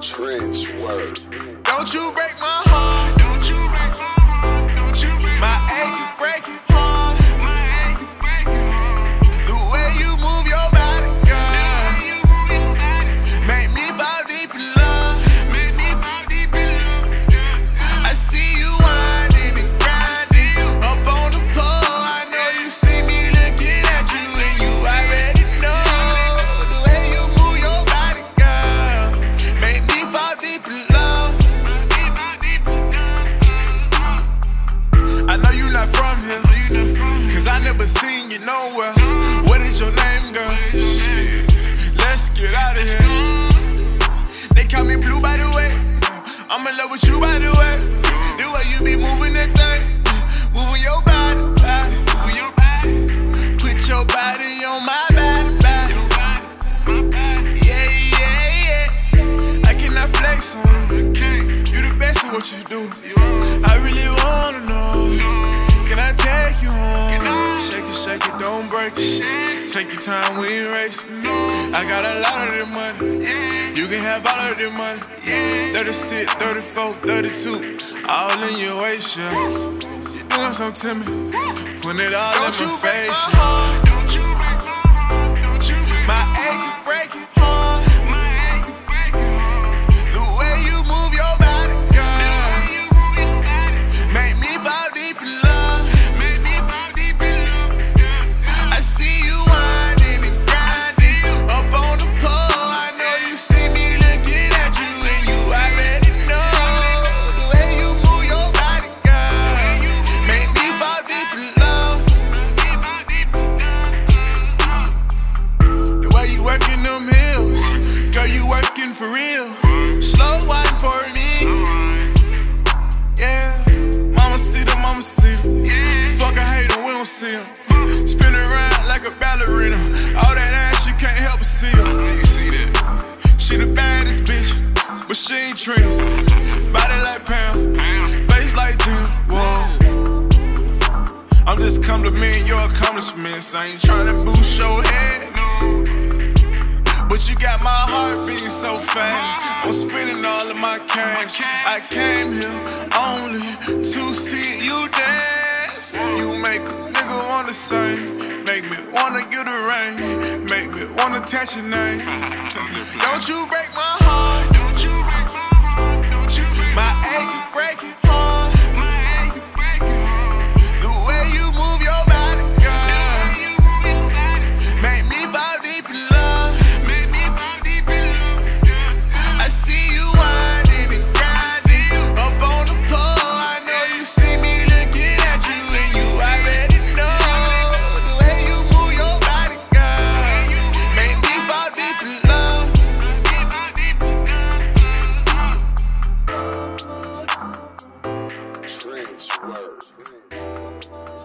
Trenchwerk. Don't you break nowhere. What is your name, girl? Shit, let's get out of here. They call me blue, by the way. I'm in love with you, by the way. The way you be moving that thing, moving your body, body. Put your body on my body, body. Yeah, yeah, yeah. I cannot flex on you. You the best at what you do. I really wanna know. Don't break. Take your time, we ain't racing. I got a lot of this money. You can have all of this money. 36, 34, 32. All in your waist, yeah. You doing something to me. Putting it all in my face. yeah. Real. Slow wine for me. Yeah, mama see them, mama see them. Fuck, I hate them, we don't see them. Spin around like a ballerina. All that ass, you can't help but see her. She the baddest bitch, but she ain't Trina. Body like Pam, face like Tina. Whoa. I'm just complimenting your accomplishments. I ain't trying to boost your head. But you got my heart so fast. I'm spending all of my cash. I came here only to see you dance. You make a nigga wanna sing. Make me wanna get a ring. Make me wanna touch your name. Don't you break. work.